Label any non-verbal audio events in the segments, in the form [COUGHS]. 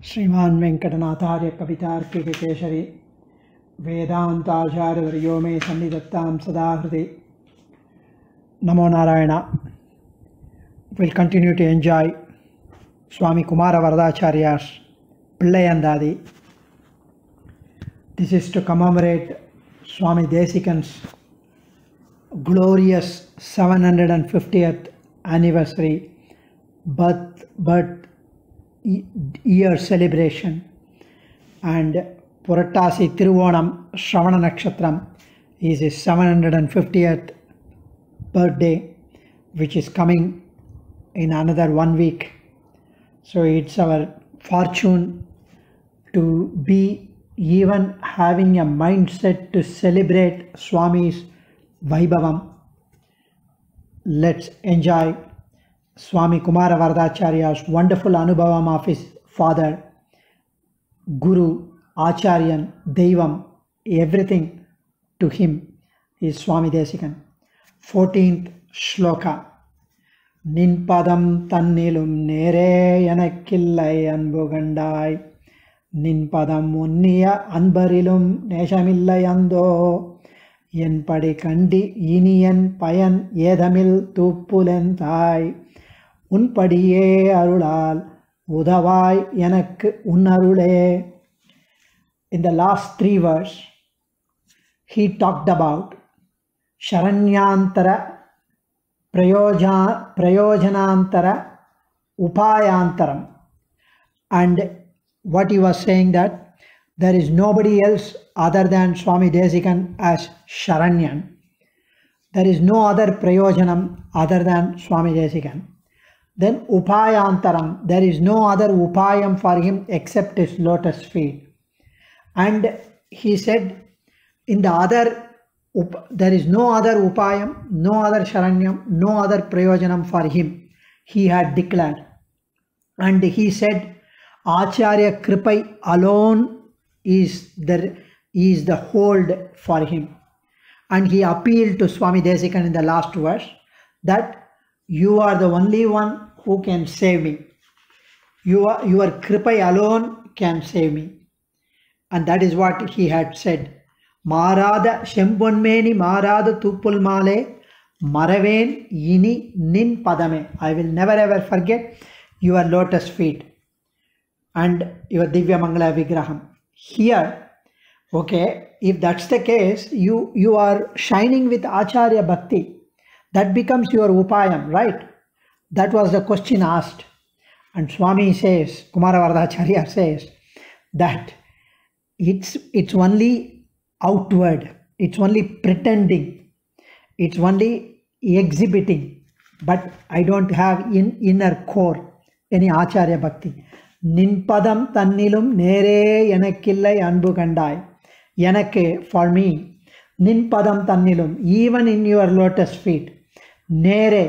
श्रीमान् वेङ्कटनाथार्य कवितार्किककेशरी वेदान्ताचार्यवर्यो मे सन्निधत्तां सदा हृदि नमो Narayan. Will continue to enjoy Swami Kumaravaradacharya's Pillaiyandadi this is to commemorate Swami Desikan's glorious seven anniversary and fiftieth year celebration and Puratasi Tiruvonam Shravana Nakshatram is his 750th birthday which is coming in another one week. So it's our fortune to be even having a mindset to celebrate Swami's Vaibhavam. Let's enjoy Swami Kumara Varadacharya's wonderful Anubhavam of his father, Guru, Acharyan, Devam, everything to him is Swami Desikan. 14th Shloka நின்பதம் தன்னிலும் நேரே எனக்கில்லை அன்பு கண்டாய் நின்பதம் உன்னிய அன்பரிலும் நேசமில்லை அந்தோ என்படி கண்டி இனியன் பயன் ஏதமில் தூப்புலெந்தாய் உன்படியே அருளால் உதவாய் எனக்கு உன்னருளே In the last three verse, he talked about Sharanyantara Prayoja, Prayojanantara Upayantaram. And what he was saying that there is nobody else other than Swami Desikan as Sharanyan. There is no other Prayojanam other than Swami Desikan. Then Upayantaram, there is no other Upayam for him except his lotus feet. And he said, in the other there is no other upayam, no other sharanyam, no other prayojanam for him. He had declared. And he said, Acharya Kripai alone is the, is the hold for him. And he appealed to Swami Desikan in the last verse that you are the only one who can save me. Your, your kripa alone can save me. And that is what he had said. Marada Shembonmeni Marada Tupul Male Maraven Ini Nin Padame. I will never ever forget your lotus feet and your Divya Mangala Vigraham. Here, okay, if that's the case, you, you are shining with Acharya Bhakti. That becomes your upayam, right? That was the question asked and Swami chase Kumara வரதாச்சாரியா says that it's it's only outward it's only pretending it's only exhibiting but i don't have in inner core any acharya bhakti நின்பதம் தன்னிலும் நேரே எனக்கில்லை அன்பு கண்டாய் எனக்கு for me நின்பதம் தன்னிலும் even in your lotus feet நேரே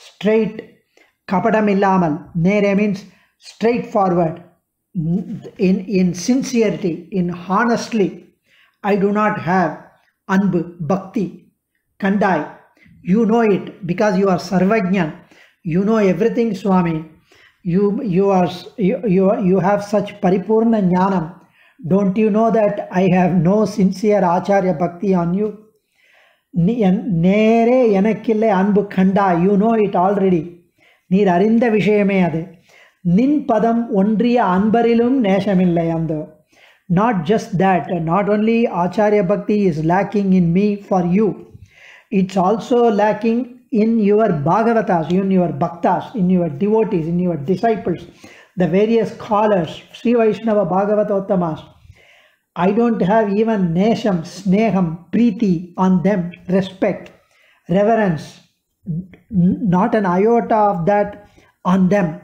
straight Kapada illamal. Nere means straightforward. In, in sincerity, in honestly. I do not have anbu, bhakti, kanda. You know it because you are sarvagyan. You know everything, Swami. You, you, are, you, you, you have such paripurna jnanam. Don't you know that I have no sincere Acharya Bhakti on you? Nere Yanakille Anbu kanda. you know it already. நீர் அறிந்த விஷயமே அது. நின் பதம் ஒன்றிய அன்பரிலும் நேசமில்லை அந்த. Not just that not only acharya bhakti is lacking in me for you it's also lacking in your bhagavatas in your bhaktas in your devotees in your disciples the various scholars Sri Vaishnava bhagavatottamas I don't have even nesham, sneham, preeti on them, respect, reverence, not an iota of that on them.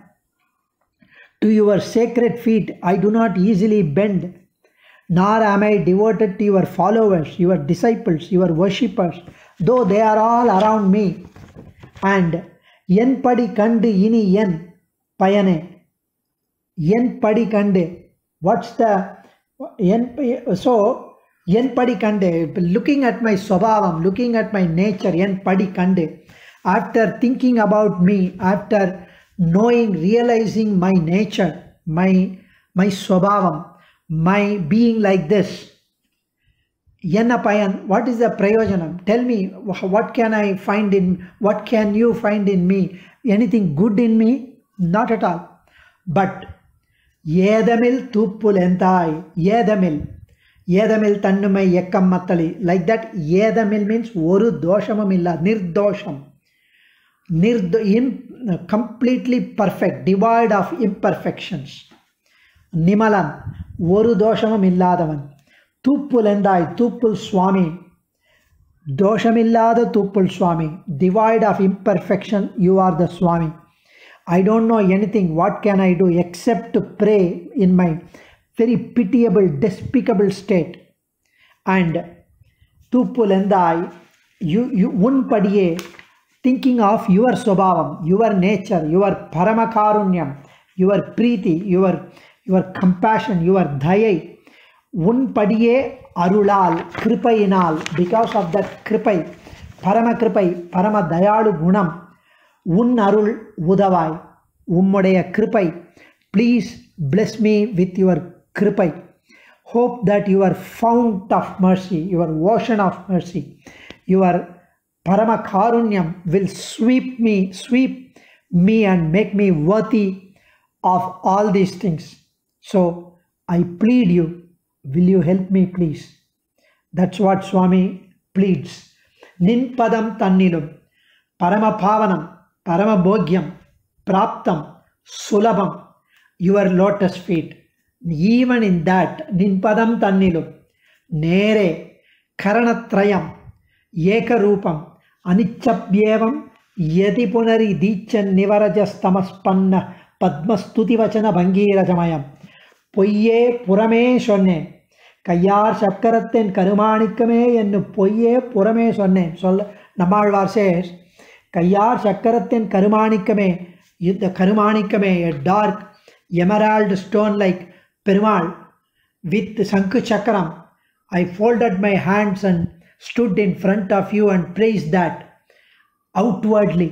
To your sacred feet I do not easily bend, nor am I devoted to your followers, your disciples, your worshippers, though they are all around me. And yen padi kandu ini yen payane. Yen padi kande. What's the yen so yen padi kande looking at my swabhavam looking at my nature yen padi kande after thinking about me after knowing, realizing my nature, my my swabhavam, my being like this. Yenna payan, what is the prayojanam? Tell me, wh- what can I find in, what can you find in me? Anything good in me? Not at all. But ஏதமில் தூப்புல் எந்தாய் ஏதமில் ஏதமில் தன்னுமை எக்கம் மத்தளி like that ஏதமில் means ஒரு தோஷமும் இல்லா நிர்தோஷம் nird, imp, completely perfect, devoid of imperfections. நிமலன் ஒரு தோஷமும் இல்லாதவன். தூப்புலெந்தாய் தூப்புல் சுவாமி. தோஷமில்லாத தூப்புல் சுவாமி. Devoid of imperfection you are the Swami. I don't know anything what can I do except to pray in my very pitiable despicable state and தூப்புலெந்தாய் you you உன்படியே thinking of your swabhavam, your nature, your paramakaruniyam, your preeti, your, your compassion, your dayai, உன்படியே அருளால் கிருப்பையினால் because of த கிருப்பை பரம கிருப்பை பரம தயாளு குணம் உன் அருள் உதவாய். உம்முடைய கிருப்பை please bless me with your kripai hope that your fount of mercy your ocean of mercy your Paramakarunyam will sweep me, sweep me and make me worthy of all these things. So I plead you, will you help me please? That's what Swami pleads. Ninpadam Tannilum, Paramapavanam, Paramabhogyam, Praptam, Sulabam, your lotus feet. Even in that, Ninpadam Tannilum, Nere, Karanatrayam, Yekarupam, అనిచ్చప్యేవం యది పునరి దీచ్చ నివరజస్తమస్పన్న பத்மஸ்துதிவச்சன பங்கீரஜமயம் பொய்யே புறமே சொன்னேன். கையார் சக்கரத்தின் கருமாணிக்கமே என்னும் பொய்யே புறமே சொன்னேன். சொல்ல நம்மாழ்வார் சேஷ் கையார் சக்கரத்தின் கருமாணிக்கமே இந்த கருமாணிக்கமே a dark emerald stone like Perumal with sangu chakram. I folded my hands and stood in front of you and praised that outwardly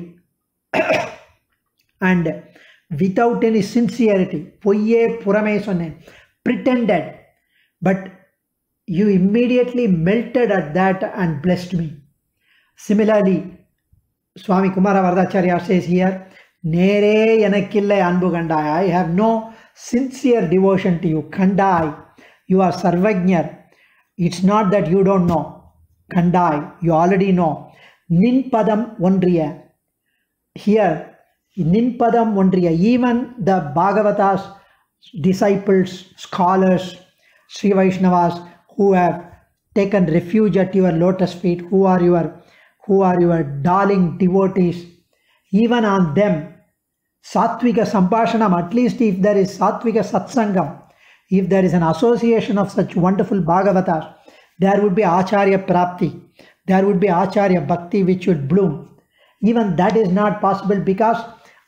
[COUGHS] and without any sincerity பொய்யே புறமே சொன்னேன் pretended but you immediately melted at that and blessed me similarly Swami Kumara Vardacharya says here, நேரே எனக்கில்லை அன்பு கண்டாய் I have no sincere devotion to you கண்டாய் you are சர்வஜர் it's not that you don't know Kandai, you already know. Ninpadam Vandriya. Here, Ninpadam Vandriya, even the Bhagavatas, disciples, scholars, Sri Vaishnavas who have taken refuge at your lotus feet, who are your who are your darling devotees, even on them, Satvika Sambhashanam, at least if there is Satvika Satsangam, if there is an association of such wonderful Bhagavatas, there would be Acharya Prapti, there would be Acharya Bhakti which would bloom. Even that is not possible because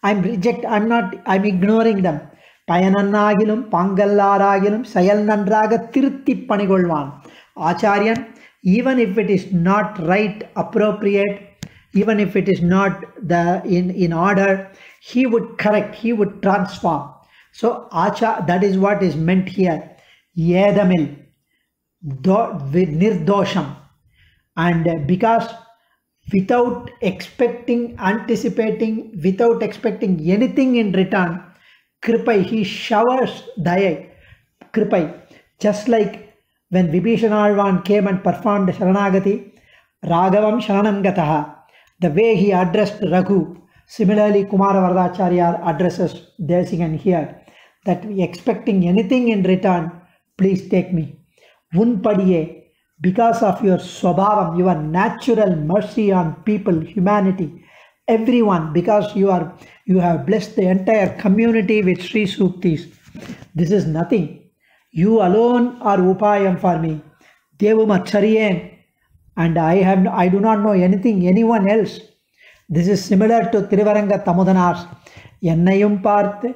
I'm reject, I'm not, I'm ignoring them. பயனன்னாகிலும் பாங்கல்லாராகிலும் செயல் நன்றாக திருத்தி பணிகொள்வான் ஆச்சாரியன் even if it is not right appropriate even if it is not the in in order he would correct he would transform so acha that is what is meant here yedamil do- with nirdosham and uh, because without expecting anticipating without expecting anything in return kripai he showers daya kripai. Just like when vibhishan alvan came and performed sharanagati raghavam sharanam gataha the way he addressed raghu similarly kumara vardacharya addresses desigan here that expecting anything in return please take me உன்படியே because of your swabhavam your natural mercy on people humanity everyone because you are you have bless the entire community with Sri Sooktis this is nothing you alone are upayam for me தேவும் அச்சரியேன் and I have I do not know anything anyone else. This is similar to Thiruvaranga Thamudhanar என்னையும் பார்த்து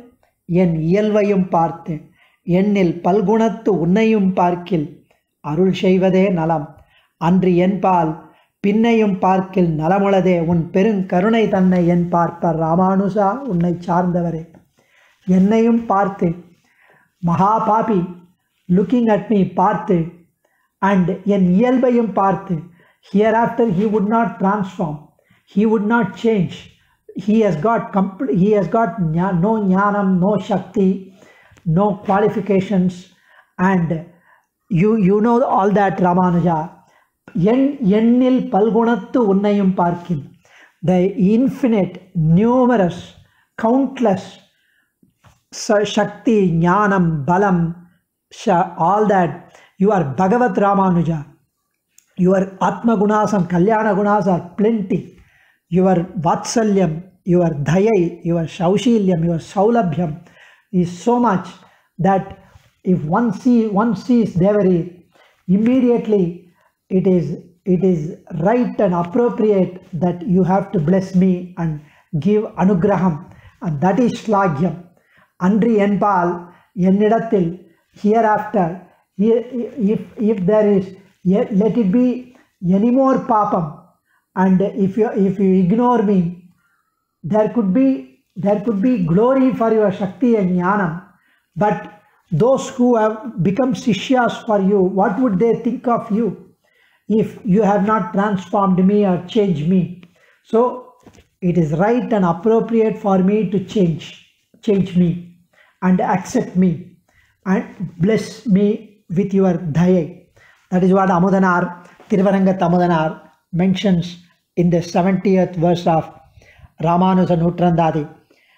என் இயல்வையும் பார்த்து என்னில் பல்குணத்து உன்னையும் பார்க்கில். அருள் செய்வதே நலம். அன்று என்பால் பின்னையும் பார்க்கில் நலமுளதே. உன் பெருங்கருணை தன்னை என் பார்ப்பர் ராமானுசா உன்னை சார்ந்தவரே. என்னையும் பார்த்து மகாபாபி லுக்கிங் அட் மீ பார்த்து அண்ட் என் இயல்பையும் பார்த்து hereafter he would not transform he would not change he has got complete he has got no ஞானம் no Sakthi no qualifications and you you know all that Ramanuja எண் எண்ணில் பல்குணத்து உன்னையும் பார்க்கின். The infinite numerous countless shakti jnanam balam ஷ all that you are Bhagavad Ramanuja your ஆத்மகுணாசம் kalyana gunas are plenty your vatsalyam your தயை your சௌசீல்யம் your சௌலபியம் is so much that if one see one sees Devari, immediately it is it is right and appropriate that you have to bless me and give anugraham, and that is shlagyam. Andri enpal ennidathil hereafter if if there is let it be any more papam. And if you if you ignore me there could be there could be glory for your shakti and jnanam. But those who have become sishyas for you what would they think of you if you have not transformed me or changed me so it is right and appropriate for me to change change me and accept me and bless me with your daya that is what amudanar tiruvarangat amudanar mentions in the 70th verse of Ramanuja Nutrandadi.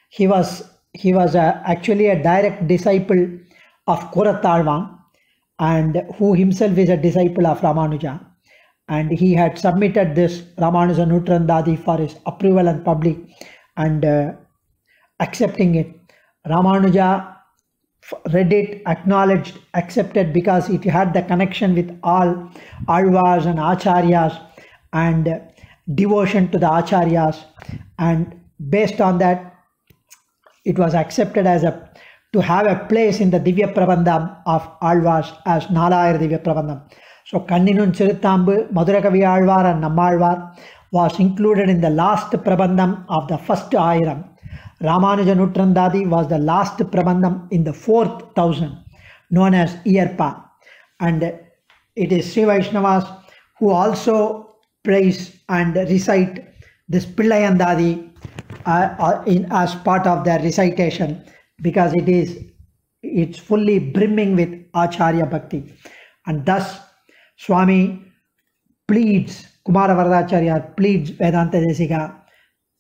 He was he was a, actually a direct disciple of Kuratalvan and who himself is a disciple of Ramanuja. And he had submitted this Ramanuja Nutrandadi for his approval and public and uh, accepting it. Ramanuja read it, acknowledged, accepted because it had the connection with all Alvas and Acharyas and devotion to the Acharyas. And based on that, it was accepted as a to have a place in the Divya Prabandham of Alvas as Nalayira Divya Prabandham. So Kanninun Chiruthambu, Madhurakavi Alvar and was included in the last Prabandham of the first Ayiram. Ramanuja Nutrandadi was the last Prabandham in the fourth thousand, known as Iyarpa. And it is Sri Vaishnavas who also praise and recite this Pillayandadi uh, uh, in, as part of their recitation because it is it's fully brimming with Acharya Bhakti. And thus Swami pleads, Kumara Varadacharya pleads Vedanta Desika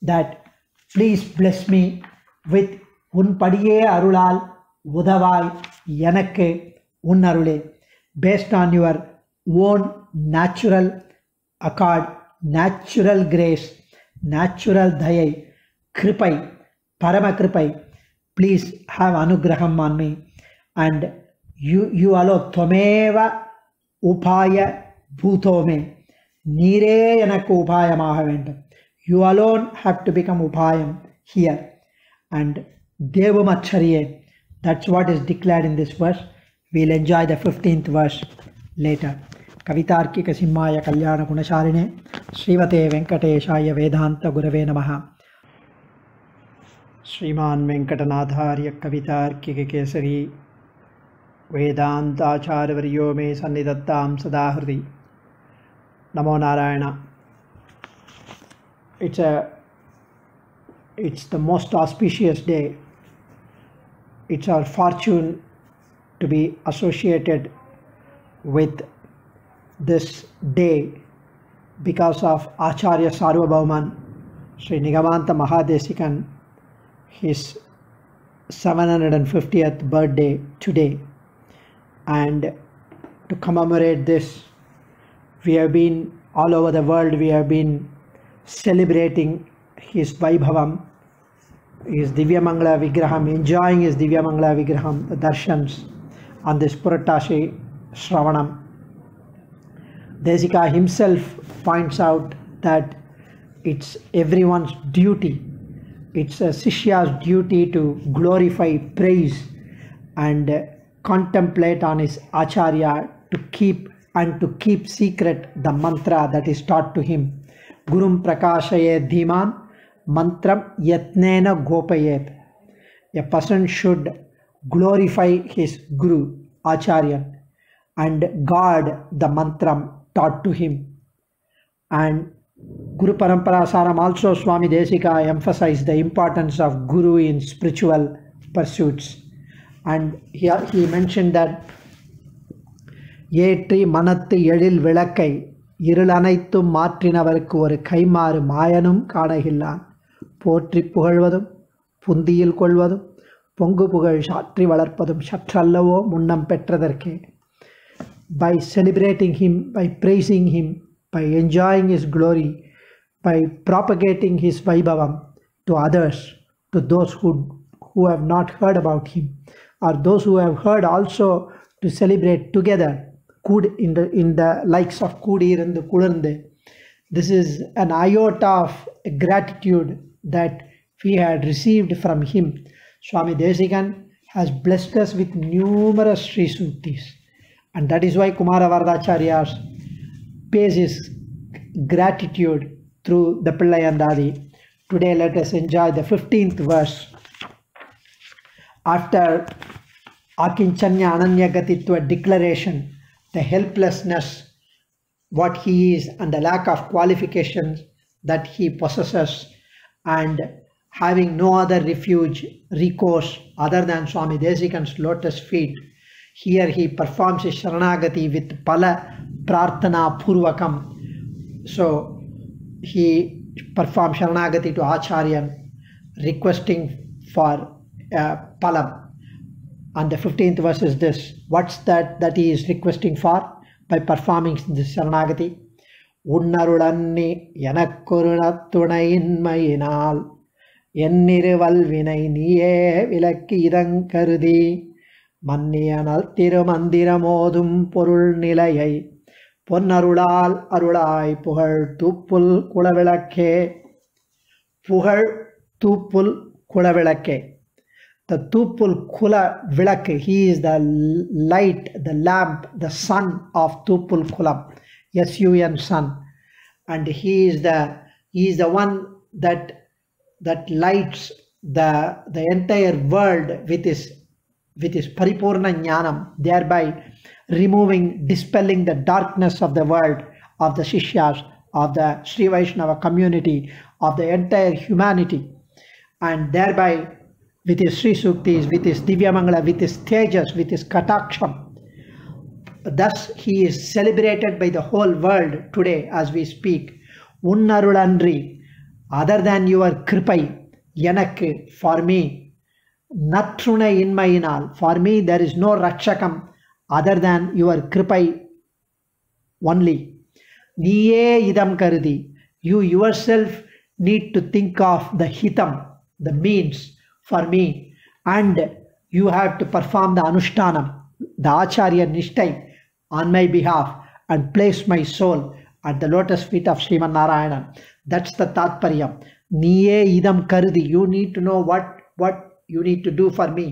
that please bless me with உன் படியே அருளால் உதவாய் எனக்கு உன் அருளே based on your own natural accord, natural grace, natural dayai, kripai, parama kripai, please have anugraham on me. And you you allow tomeva upaya bhutome. Nire எனக்கு உபாயமாக வேண்டும் you alone have to become upayam here. And devamacharye that's what is declared in this verse. We'll enjoy the 15th verse later. ಕವಿತಾರ್ಕಿಕ ಸಿಂಹಾಯ ಕಲ್ಯಾಣ ಗುಣಶಾಲಿನೆ ಶ್ರೀಮತೆ ವೆಂಕಟೇಶಾಯ ವೇದಾಂತ ಗುರವೇ ನಮಃ श्रीमा वेंकटनाथार्य कवितार्किक केसरी वेदांताचार्यवर्यो मे सन्निदत्ता सदा हृदय नमो Narayan. It's a it's the most auspicious day it's our fortune to be associated with this day because of acharya sarvabhauman Sri Nigamanta Mahadesikan his 750th birthday today. And to commemorate this we have been all over the world we have been celebrating his vaibhavam his divyamangala vigraham enjoying his divyamangala vigraham the darshans on this puratashi shravanam. Desika himself points out that it's everyone's duty it's a sishya's duty to glorify praise and uh, contemplate on his acharya to keep and to keep secret the mantra that is taught to him gurum prakashayet dhiman mantram yatnena gopayet a person should glorify his Guru, Acharya, and guard the mantram taught to him. And guru parampara saram also Swami Desika emphasized the importance of guru in spiritual pursuits and here he mention that ஏற்றி மனத்து எழில் விளக்கை இருளனைத்தும் மாற்றினவருக்கு ஒரு கைமாறு மாயனும் காணகில்லான் போற்றி புகழ்வதும் புந்தியில் கொள்வதும் பொங்கு புகழ் சாற்றி வளர்ப்பதும் சற்றல்லவோ முன்னம் பெற்றதற்கே by celebrating him by praising him by enjoying his glory by propagating his vaibhavam to others, to those who, who have not heard about him, or those who have heard also to celebrate together Kud in the in the likes of Kudir and the Kulande. This is an iota of gratitude that we had received from him. Swami Desikan has blessed us with numerous Sri Suktis. And that is why Kumara Vardacharya pays his gratitude through the Pillai Andhadi. Today let us enjoy the 15th verse. After Akinchanya Ananya Gatitva declaration, the helplessness, what he is, and the lack of qualifications that he possesses, and having no other refuge, recourse other than Swami Desikan's lotus feet, here he performs his Sharanagati with Pala Prarthana Purvakam. So he performed Sharanagati to Acharyan, requesting for uh, Palam. And the 15th verse is this What's that that he is requesting for by performing this Sharanagati? உன்னருளன்னி எனக்கொரு துணையின்மையினால் என்னிருவல்வினை நீயே விலக்கி இதங்கருதி மன்னியனல் திருமந்திரமோதும் பொருள் நிலையை பொன்னருளால் அருளாய் புகழ் தூப்புல் குளவிளக்கே புகழ் Thoopul குளவிளக்கே the Tupul Kula Vilak, he is the light, the lamp, the sun of Tupul Kulam, S-U-N sun. And he is the he is the one that that lights the the entire world with his with his paripurna jnanam, thereby removing, dispelling the darkness of the world, of the Shishyas, of the Sri Vaishnava community, of the entire humanity, and thereby with his Sri Suktis, with his Divyamangala, with his Tejas, with his Kataksham. Thus, he is celebrated by the whole world today as we speak. Unnarulandri, other than your Kripai, Yanakku, for me, Natruna inmayinal, for me there is no Rakshakam other than your Kripai only. Niye idam karudi, you yourself need to think of the hitam, the means for me and you have to perform the anushtanam, the acharya nishtai on my behalf and place my soul at the lotus feet of Sriman Narayanan. That's the tatparyam. Niye idam kardi. You need to know what what you need to do for me.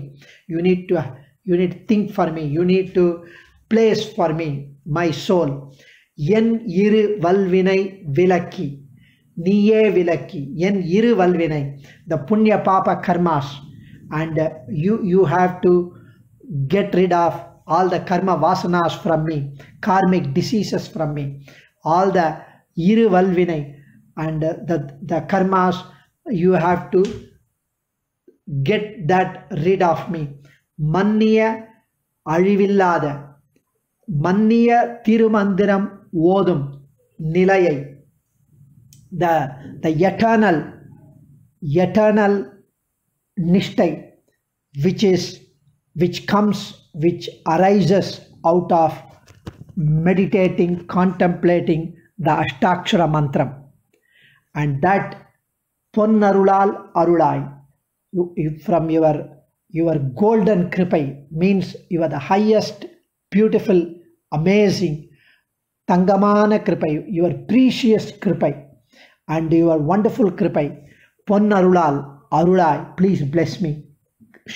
You need to you need to think for me. You need to place for me my soul. Yen iru valvinai vilaki. நீயே விலக்கி என் இரு வல்வினை the punya papa karmas and uh, you you have to get rid of all the karma vasanas from me karmic diseases from me all the iru valvinai and uh, the the karmas you have to get that rid of me மன்னிய அழிவில்லாத மன்னிய திருமந்திரம் ஓதும் நிலையை the the eternal eternal nishtai which is which comes which arises out of meditating contemplating the ashtakshara mantra and that ponnarulal arulai you, you from your your golden kripai means you are the highest beautiful amazing தங்கமான kripai your precious kripai and your wonderful kripai பொன் அருளால் அருளாய் please bless me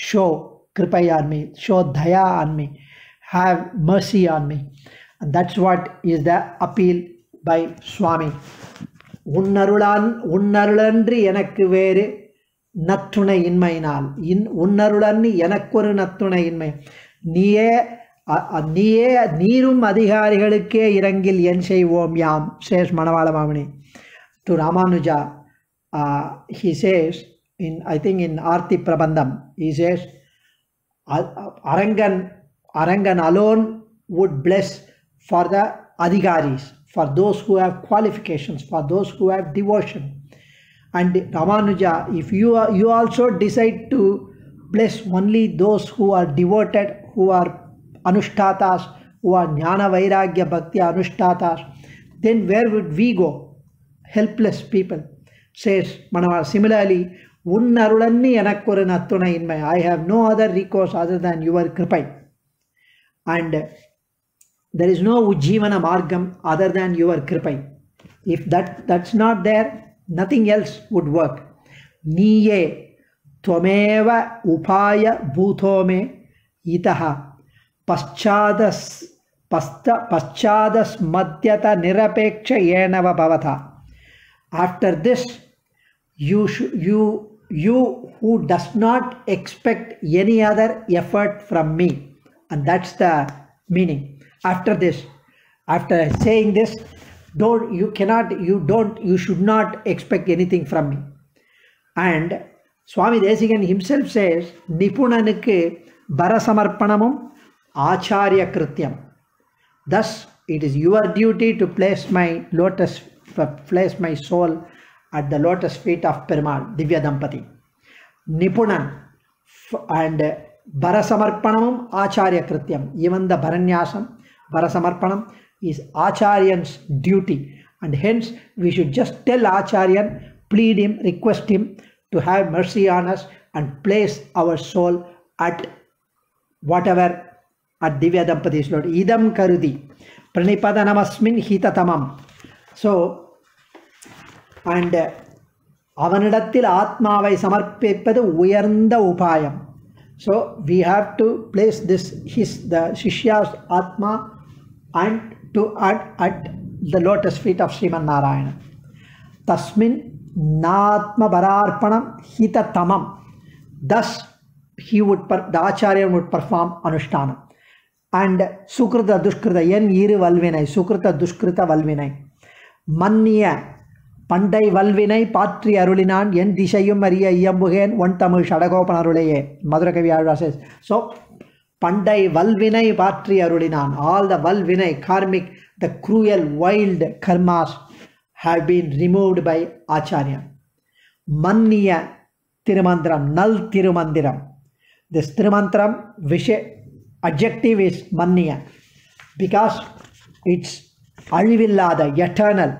show kripai on me show daya on me have mercy on me that's what is the appeal by Swami உன்னருளான் உன்னருளன்று எனக்கு வேறு நற்றுணை இன்மையினால் இன் உன்னருளன்னு எனக்கொரு நத்துணை இன்மை நீயே நீயே நீரும் அதிகாரிகளுக்கே இரங்கில் என் செய்வோம் யாம் says Manavala Mamuni to Ramanuja he says in I think in Arthi Prabandham he says Arangan Arangan alone would bless for the adhikaris for those who have qualifications for those who have devotion and ramanuja if you are, you also decide to bless only those who are devoted who are anushtatas who are jnana vairagya bhakti anushtatas then where would we go helpless people says manavar similarly உன் அருளன்னு எனக்கு ஒரு நத்துணை இன்மை ஐ have no other recourse other than your கிருபை and there is no ujjivana margam other than your kripai if that that's not there nothing else would work नीये त्वमेव उपाय भूतो मे इत पश्चाद पश्च पश्चादस्मद्यत निरपेक्ष एणव भवत after this you you you who does not expect any other effort from me and that's the meaning after this after saying this don't you cannot you don't you should not expect anything from me and Swami Desikan himself says நிபுணனுக்கு பரசமர்ப்பணமும் Acharya கிருத்தியம் Thus, it is your duty to place my lotus, place my soul at the lotus feet of Perumal, Divya Dampati. Nipunan f- and Barasamarpanamam Acharya Krityam. Even the Baranyasam, Barasamarpanam is Acharyan's duty. And hence, we should just tell Acharyan, plead him, request him to have mercy on us and place our soul at whatever at Divya Dampati's Lord. Idam Karudi. Pranipadanamasmin Hitatamam. So, and அவனிடத்தில் ஆத்மாவை சமர்ப்பிப்பது உயர்ந்த உபாயம் so we have to place this his the சிஷ்யாஸ் to at, at the lotus feet of Sriman Narayana. Tasmin Natma Bararpanam Hita Tamam. Thus, he would, the Acharya would perform Anushtanam. And Sukrita Dushkrita, Yen Iru Valvinai, Sukrita Dushkrita Valvinai. Manniya பண்டை வல்வினை பாற்றி அருளினான் என் திசையும் அறிய இயம்புகேன் ஒன் தமிழ் ஷடகோபன் அருளையே மதுரகவி ஆழ்வாசஸ் ஸோ பண்டை வல்வினை பாற்றி அருளினான். ஆல் த வல்வினை karmic the cruel wild karmas have been removed by acharyam மன்னிய திருமந்திரம் நல் திருமந்திரம். திஸ் திருமந்திரம் விஷ அப்ஜெக்டிவ் இஸ் மன்னிய. பிகாஸ் இட்ஸ் அழிவில்லாத eternal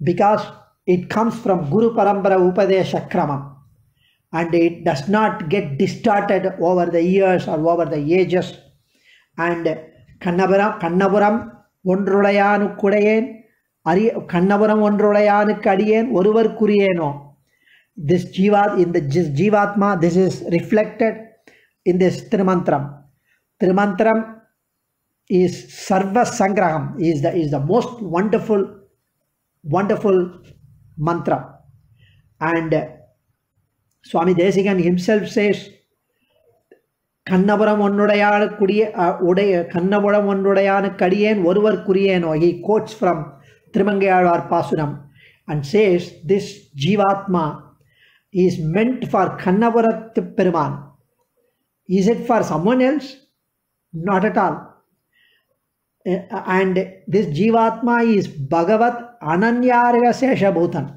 because it comes from guru paramparai upadesa kramam and it does not get distorted over the years or over the ages. And Kannapuram Kannapuram ஒன்றுடையானுக்குடையேன் அறிய கண்ணபுரம் ஒன்றுடையானுக்கு அடியேன். ஒருவருக்குரியேனோ? திஸ் ஜீவா இந்த ஜிஸ் ஜீவாத்மா this is reflected in this Thirumanthiram Thirumanthiram is சர்வ சங்கிரகம் is the is the most wonderful wonderful மந்திரம் and Swami Desikan himself says Kannapuram ஒன்றுடையான குடிய உடைய கண்ணபுரம் ஒன்றுடையானுக்கு அடியேன் ஒருவர்க்குரியேனோ? ஹி கோட்ஸ் ஃப்ரம் திருமங்கையாழ்வார் பாசுரம் அண்ட் சேஸ் திஸ் ஜீவாத்மா இஸ் மென்ட் ஃபார் கண்ணபுரத்து பெருமான் is it for someone else not at all and this ஜீவாத்மா இஸ் பகவத் அனன்யார்க சேஷபூதன்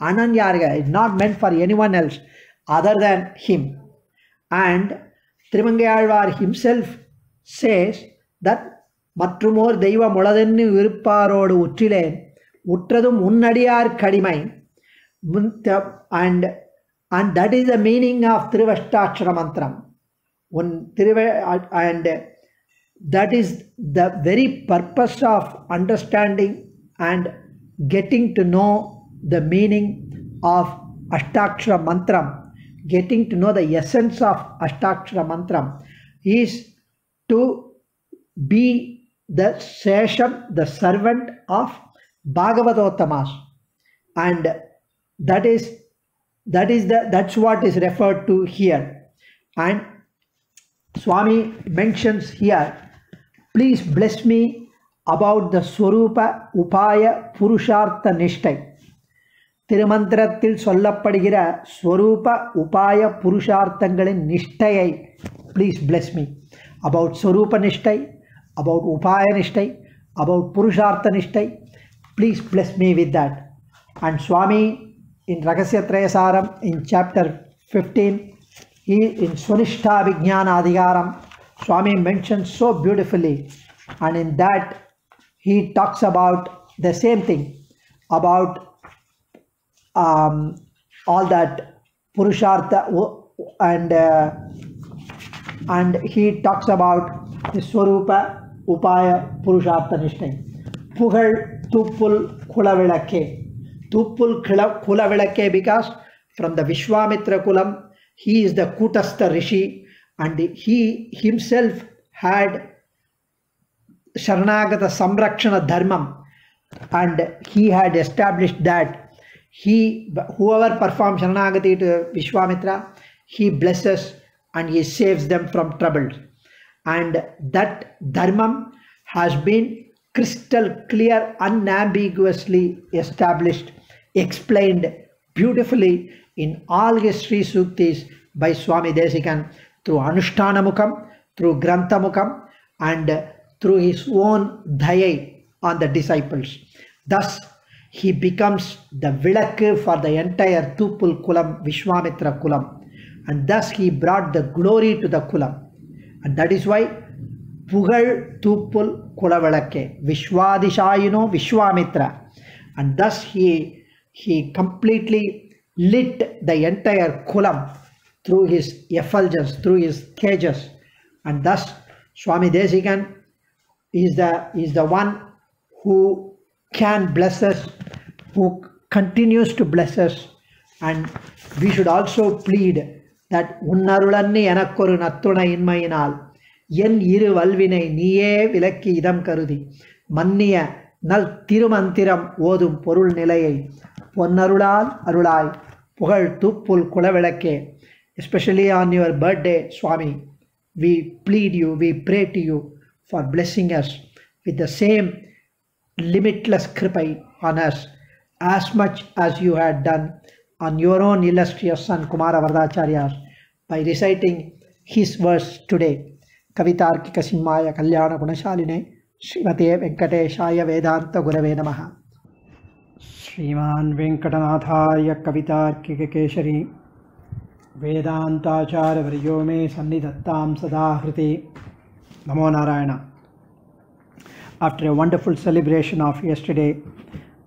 அனன்யார்க it not meant for any one else other than him. And Trimangayaழ்வார் himself says that மற்றுமோர் தெய்வம் உளதென்னு இருப்பாரோடு உற்றிலேன். உற்றதும் உன்னடியார் கடிமை. And and that is the meaning of திருவஷ்டாட்சர மந்திரம். உன் திருவ and that is the very purpose of understanding and getting to know the meaning of அஷ்டாட்சர மந்திரம். Getting to know the essence of Ashtakshara Mantram is to be the Sesham, the servant of Bhagavatottamas. And that is That is the that's what is referred to here. And Swami mentions here, please bless me about the Swarupa Upaya Purushartha Nishtai. திருமந்திரத்தில் சொல்லப்படுகிற ஸ்வரூப உபாய புருஷார்த்தங்களின் நிஷ்டையை please bless me about ஸ்வரூப நிஷ்டை about உபாய நிஷ்டை about புருஷார்த்த நிஷ்டை please bless me with that and Swami in Rahasyatrayasaram in chapter fifteen he in சுனிஷ்டா vijnana அதிகாரம் Swami mention so beautifully and in that he talks about the same thing about um, all that purushartha and uh, and he talks about the swarupa upaya purushartha nishta pugal tuppul kulavilake tuppul kulavilake because from the vishwamitra kulam he is the kutastha rishi and he himself had sharanagata samrakshana dharmam and he had established that he whoever performs Sharanagati to Vishwamitra he blesses and he saves them from troubles and that dharmam has been crystal clear unambiguously established explained beautifully in all his Sri Suktis by Swami Desikan through Anushthanamukam, through Granthamukam, and through his own dhayai on the disciples. Thus, he becomes the vilakku for the entire Tupul Kulam, Vishwamitra Kulam, and thus he brought the glory to the Kulam. And that is why Pugal Tupul Kulavilake, Vishwadishayino Vishwamitra. And thus he he completely lit the entire Kulam through his effulgence, through his cages. And thus Swami Desikan is the is the one who can bless us, who continues to bless us, and we should also plead that உன்னருளன்னி எனக்கொரு நத்துணை இன்மையினால் என் இரு வல்வினை நீயே விலக்கி இதம் கருதி மன்னிய நல் திருமந்திரம் ஓதும் பொருள் நிலையை பொன்னருளால் அருளாய் புகழ் Thoopul குலவிளக்கே especially on your birthday swami we plead you we pray to you for blessing us with the same limitless kripai on us as much as you had done on your own illustrious son kumaravardhacharya by reciting his verse today. Kavitarkika Simhaya Kalyana Gunashaline Srimate Shaya Vedanta Gurave Namaha. Sriman Venkatanathaya Kavitarkika Keshari Vedanta Acharya Vriyome Sannidattam Sadahriti Namo Narayana. After a wonderful celebration of yesterday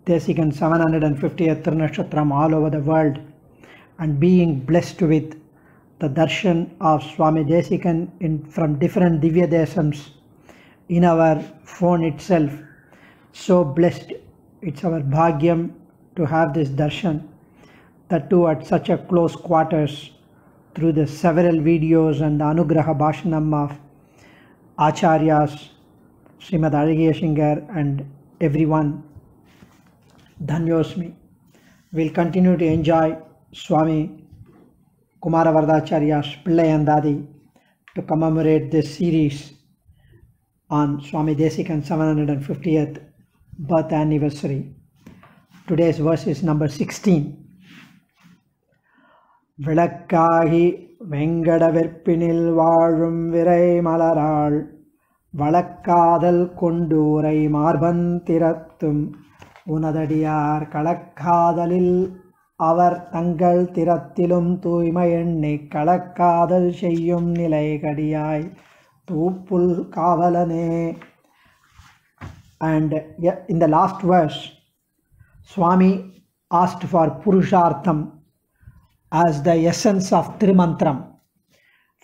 yesterday, Desikan 750th Tirunakshatram all over the world, and being blessed with the darshan of Swami Desikan in, from different Divya Desams in our phone itself. So blessed, it's our bhagyam to have this darshan, the two at such a close quarters through the several videos and the Anugraha Bhashanam of Acharyas Srimad Alagiya Shingar and everyone. Dhanyosmi. We'll continue to enjoy Swami Kumara Vardacharya's Pillayandadi to commemorate this series on Swami Desikan 750th birth anniversary. Today's verse is number 16. விளக்காகி Venkata வெற்பினில் வாழும் விரை மலராள் வழக்காதல் கொண்டு உரை மார்பன் திறத்தும் உனதடியார் களக்காதலில் அவர் தங்கள் திறத்திலும் தூய்மை எண்ணி களக்காதல் செய்யும் நிலைகடியாய். Thoopul காவலனே. And in the last verse Swami asked for புருஷார்த்தம் as the essence of Thirumanthiram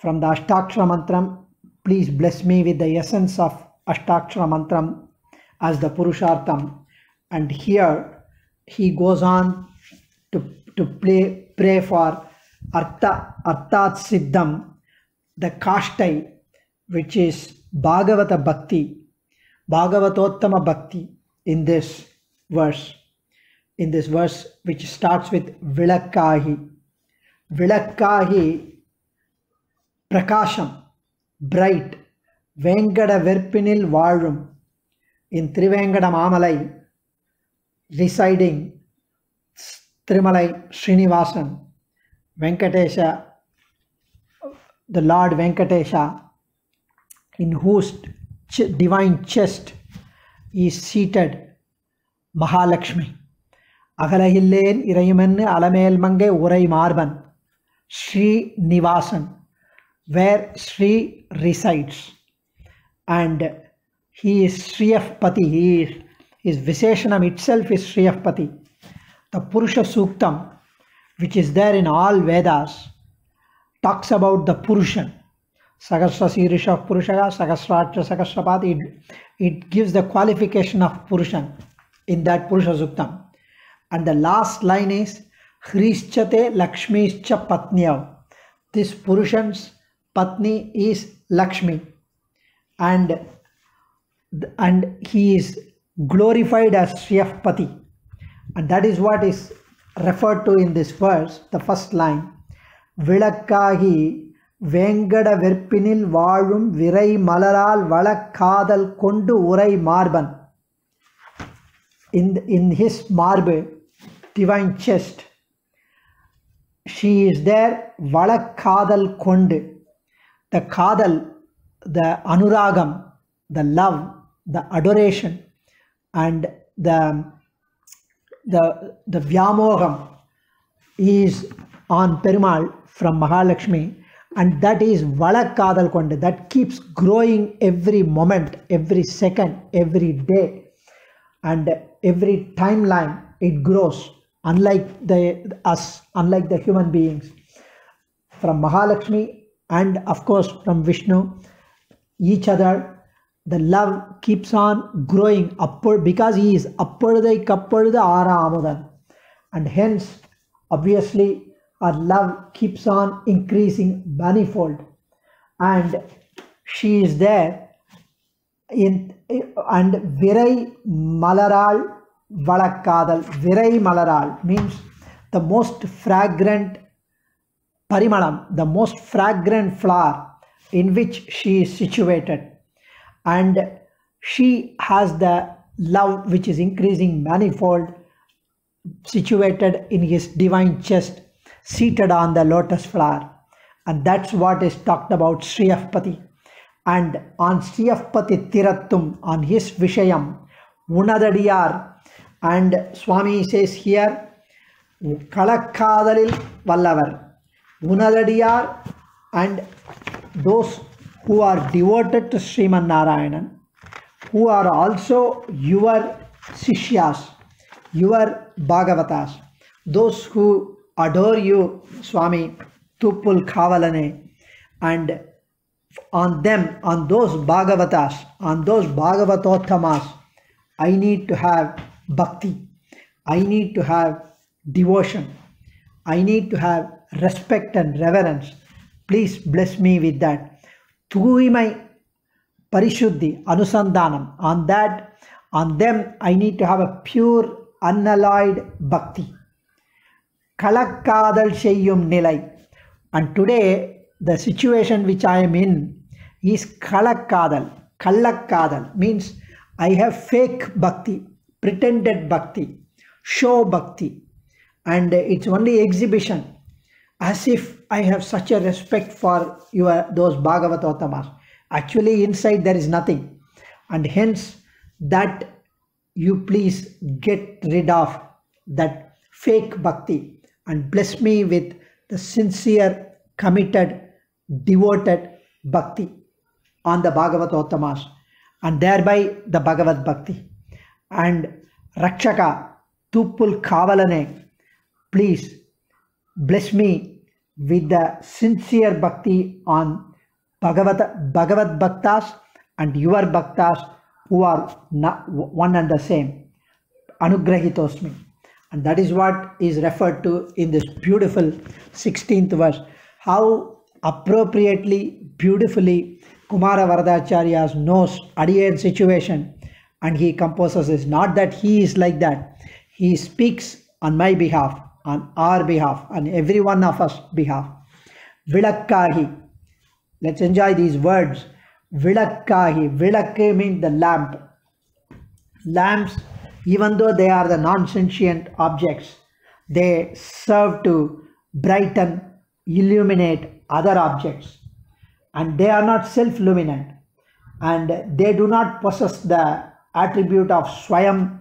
from the அஷ்டாட்சர மந்திரம் please bless me with the essence of அஷ்டாட்சர மந்திரம் ஆஸ் த புருஷார்த்தம் and here he goes on to, to play, pray for Artha, Arthat Siddham, the Kashtai, which is Bhagavata Bhakti, Bhagavatottama Bhakti in this verse, in this verse which starts with Vilakkahi. Vilakkahi, Prakasham, bright, Vengada Verpinil Varum, in Trivengada Mamalai, residing Trimalai Srinivasan, Venkatesha, the Lord Venkatesha, in whose ch- divine chest is seated Mahalakshmi. அகலகில்லேன் இறையுமென்னு Alamel மங்கை உரை மார்பன் Srinivasan where Sri resides and he is Sriyapati. He is, Visheshanam itself is Sriyapati. The Purusha Suktam, which is there in all Vedas, talks about the Purushan. Sagasra Sirisha Purushaga, Sagasracha Sagasrapati. It, it gives the qualification of Purushan in that Purusha Suktam. And the last line is Hrischate Lakshmischa Patnyav. This Purushan's Patni is Lakshmi. And and he is glorified as Sriyapati. And that is what is referred to in this verse, the first line. விளக்காகி வேங்கட வெற்பினில் வாழும் விரை மலரால் வளக்காதல் கொண்டு உரை மார்பன் in, in his marble divine chest she is there valakadal kondu the kadal the anuragam the love the adoration and the the the vyamogam is on Perumal from Mahalakshmi. And that is valakadal kondu that keeps growing every moment every second every day. And every timeline it grows unlike the us unlike the human beings. From mahalakshmi and of course from vishnu each other the love keeps on growing upward because he is appurudai ara aramudan and hence obviously our love keeps on increasing manifold. And she is there in and virai malaral valakadal virai malaral means the most fragrant parimalam the most fragrant flower in which she is situated and she has the love which is increasing manifold situated in his divine chest seated on the lotus flower. And that's what is talked about Sriyapati. And on Sriyapati Tirattum, on his Vishayam, Unadadiyar, and Swami says here, Kalakadalil Vallavar, Unadadiyar, and those who are devoted to Sriman Narayanan, who are also your Sishyas, your Bhagavatas, those who adore you, Swami Tupul Kavalane, and on them, on those Bhagavatas, on those Bhagavatottamas, I need to have bhakti. I need to have devotion. I need to have respect and reverence. Please bless me with that. Tuimai Parishuddhi, Anusandanam. On that, on them, I need to have a pure, unalloyed bhakti. Kalakkadal Sheyyum Nilai. And today, the situation which I am in is kalakkadal. Kallakkadal means I have fake bhakti, pretended bhakti, show bhakti, and it's only exhibition. As if I have such a respect for your those Bhagavatottamas. Actually, inside there is nothing, and hence that you please get rid of that fake bhakti and bless me with the sincere, committed, devoted bhakti on the Bhagavatottamas and thereby the Bhagavad Bhakti. And Rakshaka, Tupul Kavalane, please bless me with the sincere bhakti on Bhagavat, Bhagavad Bhaktas and your Bhaktas who are not one and the same. Anugrahitosmi. And that is what is referred to in this beautiful 16th verse. How appropriately, beautifully, Kumara Varadacharya knows Adiyan situation and he composes this. Not that he is like that, he speaks on my behalf on our behalf, on every one of us behalf. Vilakkahi. Let's enjoy these words. Vilakkahi. Vilakki means the lamp. Lamps, even though they are the non-sentient objects, they serve to brighten, illuminate other objects. And they are not self-luminant. And they do not possess the attribute of Swayam,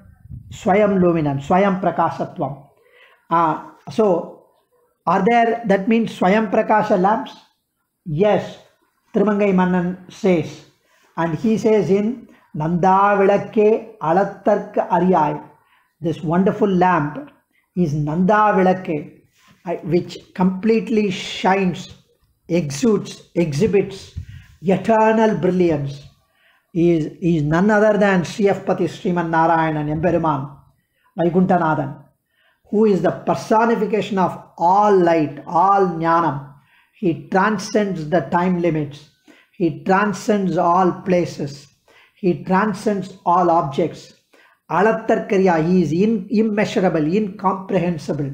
Swayam luminance, Swayam Prakasatvam. Uh, so, are there, that means Swayam Prakasha lamps? Yes, Trimangai says. And he says in Nanda Vilakke Alattarka Ariyai, this wonderful lamp is Nanda Vilakke, which completely shines, exudes, exhibits eternal brilliance, is, is none other than Sriyapati Sriman Narayanan Emperuman, Vaikuntanadan, who is the personification of all light, all jnanam. He transcends the time limits. He transcends all places. He transcends all objects. Alattarkariya, he is in, immeasurable, incomprehensible.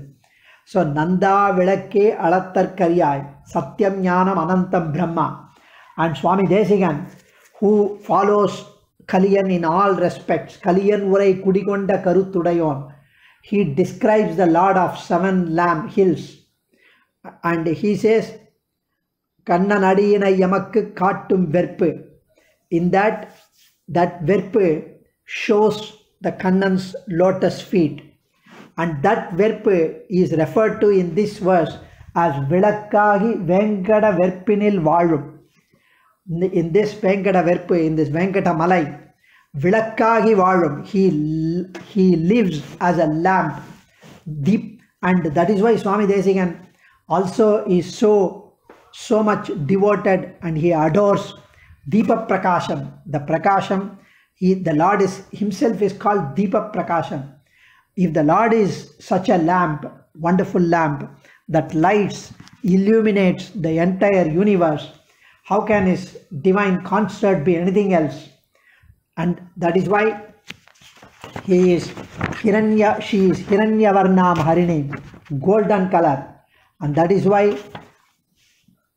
So Nanda Vilakke Alattarkariyai, Satyam Jnanam Anantam Brahma. And Swami Desikan, who follows Kaliyan in all respects, Kaliyan Urai Kudikonda Karutudayon, he describes the Lord of seven lamb hills. And he says, Kannan அடியினை எமக்கு காட்டும் வெற்பு in that that வெற்பு shows the kannan's lotus feet and that வெற்பு is referred to in this verse as விளக்காகி Venkata வெற்பினில் வாழும் in this Venkata வெற்பு in this Venkata மலை விளக்காகி வாழும் he he lives as a lamp deep and that is why swami desigan also is so so much devoted and he adores Deepa Prakasham. The Prakasham, he, the Lord is himself is called Deepa Prakasham. If the Lord is such a lamp, wonderful lamp that lights, illuminates the entire universe, how can his divine consort be anything else? And that is why he is Hiranya, she is Hiranyavarnam Harini, golden color. And that is why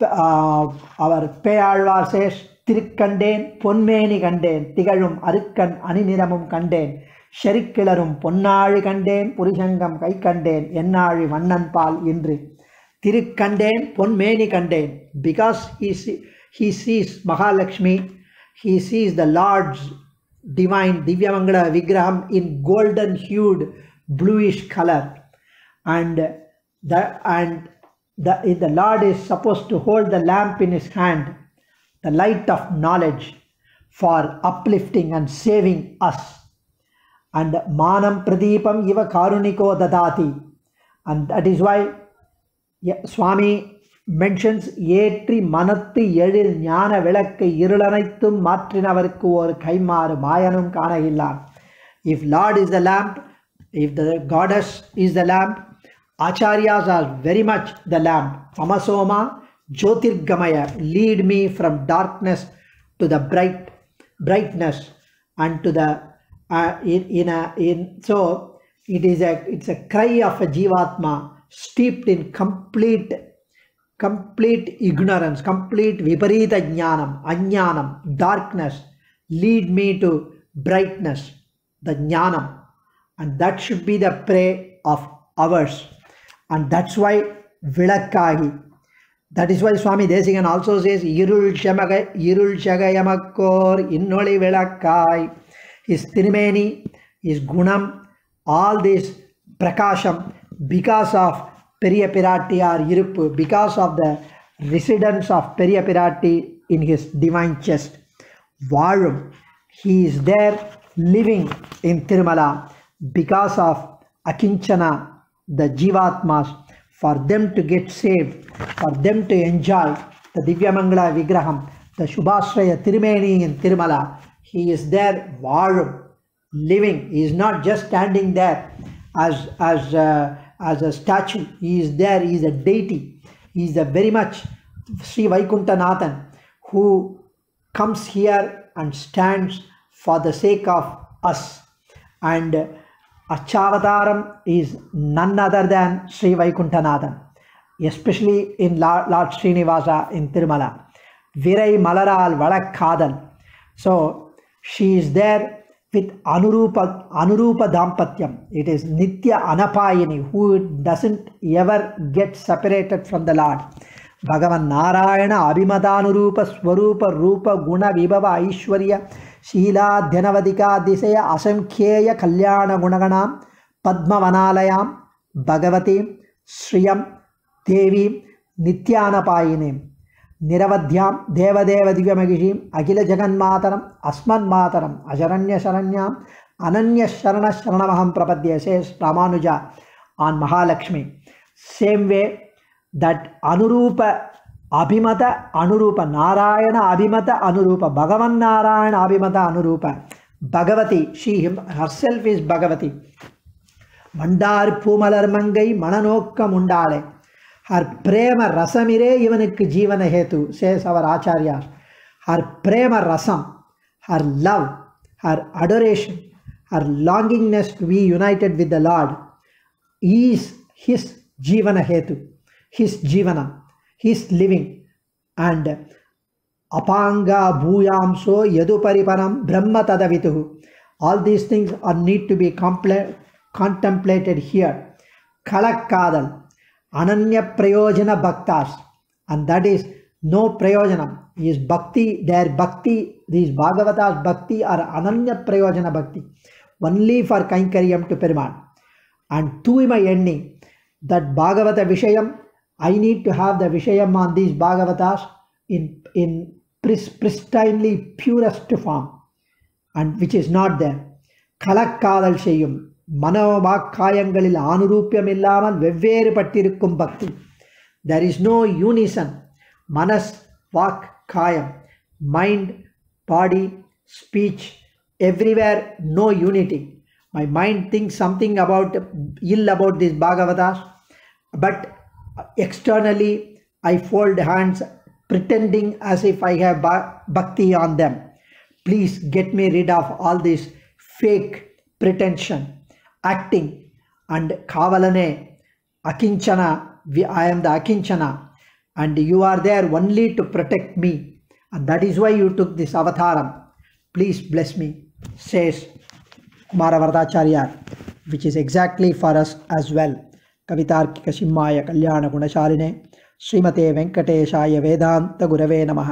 uh, our Peyalvar says, திருக்கண்டேன் பொன்மேனி கண்டேன் திகழும் அருக்கன் அணிநிறமும் கண்டேன் ஷெரிக்கிளரும் பொன்னாழி கண்டேன் புரிசங்கம் கை கண்டேன் என்னாழி வண்ணன் பால் இன்று திருக்கண்டேன் பொன்மேனி கண்டேன் because he, see, he sees Mahalakshmi, he sees the Lord's divine Divyamangala Vigraham in golden hued bluish color and the and the, the Lord is supposed to hold the lamp in his hand the light of knowledge for uplifting and saving us. And manam pradipam iva karuniko dadati. And that is why yeah, Swami mentions ஏற்றி மனத்து எழில் ஞான விளக்கை இருளனைத்தும் மாற்றினவருக்கு ஒரு கைமாறு மாயனும் காண if lord is the lamp if the gods is the lamp acharyas are very much the lamp சமசோமா ஜோதிர்கமய lead me from darkness to the bright brightness and to the in in so it is a it's a cry of a ஜீவாத்மா steeped in complete complete ignorance complete viparita jnanam ajnanam darkness lead me to brightness the jnanam. And that should be the prayer of ours. And that's why vilakkahi. That is why Swami Desikan also says, Irul Shamaga, Irul Shagayamakor, Innoli Velakkai, his Tirumeni, his Gunam, all this Prakasham, because of Periyapirati or Irupu, because of the residence of Periyapirati in his divine chest. Varum, he is there living in Tirumala because of Akinchana, the Jivatmas, for them to get saved, for them to enjoy the Divyamangala Vigraham, the Shubhasraya Tirumeni in Tirumala. He is there, Varum, living. He is not just standing there as, as, uh, as a statue. He is there, he is a deity. He is a very much Sri Vaikunthanathan who comes here and stands for the sake of us. And Archavataram is none other than Sri Vaikunthanathan, especially in Lord Srinivasa in Tirumala. Virai Malaral Vadakadal. So she is there with Anurupa, Anurupa Dampathyam. It is Nitya Anapayini who doesn't ever get separated from the Lord. Bhagavan Narayana Abhimadanurupa Swarupa Rupa Guna Vibhava Aishwarya Sheela Dhyanavadika Disaya Asamkheya Kalyana Gunaganam Padma Vanalayam Bhagavati Shriyam Devi Nityanapayini നിരവധ്യാം ദേവദേവദിവ്യമകിഷീം അഖില ജഗന്മാതരം അസ്മന്മാതരം അശരണ്യശരണ്യാം അനന്യശരണശരണമഹം പ്രപദ്യ says Ramanuja an Mahalakshmi same way that അനുരൂപ ಅಭಿಮತ ಅನುರೂಪ ನಾರಾಯಣ ಅಭಿಮತ ಅನುರೂಪ ಭಗವನ್ ನಾರಾಯಣ ಅಭಿಮತ ಅನುರೂಪ ಭಗವತಿ she him herself is Bhagavati ಮಂಡಾರ್ ಪೂಮಲರ್ ಮಂಗೈ ಮಣನೋಕ್ಕ ಮುಂಡಾಳೆ हर प्रेम रसमिरे इवनुक्कु जीवन हेतु says our Acharya. Her prema rasam, her love, her adoration, her longingness to be united with the Lord is his jivana hetu, his jivana, his living. And apanga bhuyamso yaduparipanam brahma tadavitu. All these things are need to be contemplated here. Kalakkadal, Ananya Prayojana Bhaktas. And that is no Prayojanam. Is Bhakti, their Bhakti, these Bhagavatas Bhakti are Ananya Prayojana Bhakti. Only for kainkariyam to Perman. And two my ending, that Bhagavata Vishayam, I need to have the Vishayam on these Bhagavatas in, in pristinely purest form and which is not there. Kalakkadal Sheyum. மனோவாக்காயங்களில் ஆணுரூப்பியம் இல்லாமல் வெவ்வேறுபட்டிருக்கும் பக்தி there is no unison manas vak kayam mind body speech everywhere no unity my mind thinks something about ill about these bhagavatas but externally i fold hands pretending as if i have ba- bhakti on them please get me rid of all this fake pretension acting and kavalane akinchana we, i am the akinchana and you are there only to protect me. And that is why you took this avataram. Please bless me says Kumaravaradacharya which is exactly for us as well. ಕವಿತಾರ್ಕಿಕ ಸಿಂಹಾಯ ಕಲ್ಯಾಣ ಗುಣಶಾಲಿನೆ ಶ್ರೀಮತೆ Venkateshaya ವೇದಾಂತ ಗುರವೇ ನಮಃ